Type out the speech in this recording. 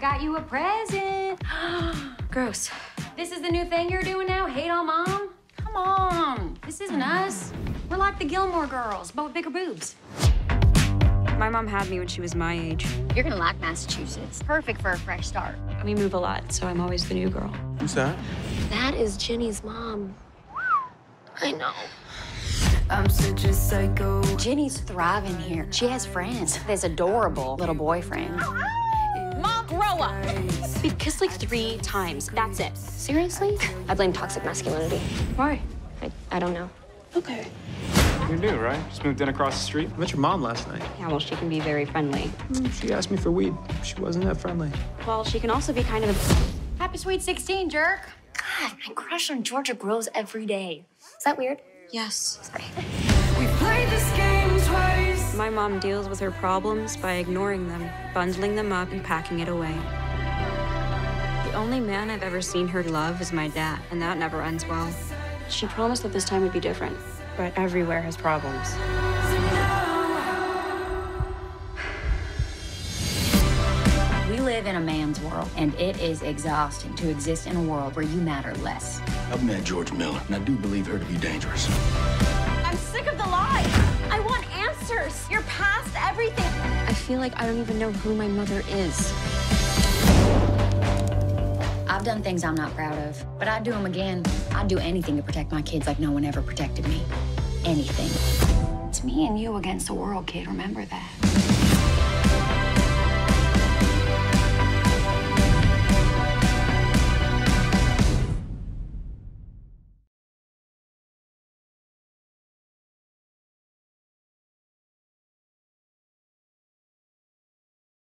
got you a present. Gross. This is the new thing you're doing now? Hate on mom? Come on. This isn't us. We're like the Gilmore girls, but with bigger boobs. My mom had me when she was my age. You're gonna like Massachusetts. Perfect for a fresh start. We move a lot, so I'm always the new girl. Who's that? That is Ginny's mom. I know. I'm such a psycho. Ginny's thriving here. She has friends. This adorable little boyfriend. Mom, grow up. We've kissed like three times. That's it. Seriously? I blame toxic masculinity. Why? I, I don't know. Okay. You're new, right? Just moved in across the street. I met your mom last night. Yeah, well, she can be very friendly. Mm, she asked me for weed. She wasn't that friendly. Well, she can also be kind of a... Happy sweet 16, jerk. God, I crush on Georgia grows every day. Is that weird? Yes. Sorry. We played this game twice. My mom deals with her problems by ignoring them, bundling them up, and packing it away. The only man I've ever seen her love is my dad, and that never ends well. She promised that this time would be different, but everywhere has problems. We live in a man's world, and it is exhausting to exist in a world where you matter less. I've met Georgia Miller, and I do believe her to be dangerous. I'm sick of the feel like I don't even know who my mother is. I've done things I'm not proud of, but I'd do them again. I'd do anything to protect my kids like no one ever protected me. Anything. It's me and you against the world, kid. Remember that.